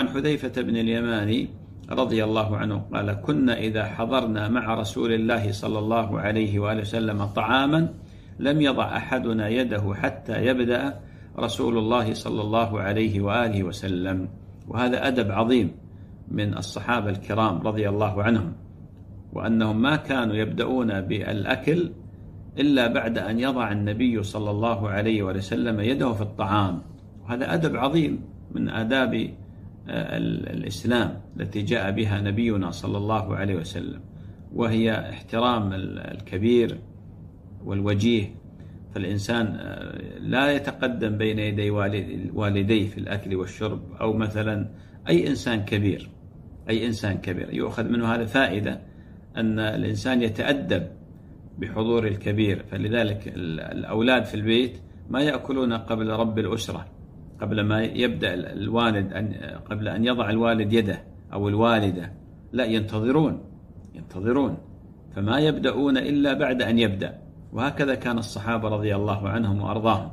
عن حذيفة بن اليماني رضي الله عنه قال كنا إذا حضرنا مع رسول الله صلى الله عليه وآله وسلم طعاما لم يضع أحدنا يده حتى يبدأ رسول الله صلى الله عليه وآله وسلم. وهذا أدب عظيم من الصحابة الكرام رضي الله عنهم وأنهم ما كانوا يبدأون بالأكل إلا بعد أن يضع النبي صلى الله عليه وسلم يده في الطعام. وهذا أدب عظيم من آداب الإسلام التي جاء بها نبينا صلى الله عليه وسلم وهي احترام الكبير والوجيه. فالإنسان آه، لا يتقدم بين يدي والديه في الأكل والشرب أو مثلا أي إنسان كبير أي إنسان كبير. يؤخذ منه هذا فائدة أن الإنسان يتأدب بحضور الكبير. فلذلك الأولاد في البيت ما يأكلون قبل رب الأسرة. قبل ما يبدأ الوالد أن قبل أن يضع الوالد يده أو الوالدة. لا ينتظرون ينتظرون. فما يبدأون إلا بعد أن يبدأ. وهكذا كان الصحابة رضي الله عنهم وأرضاهم.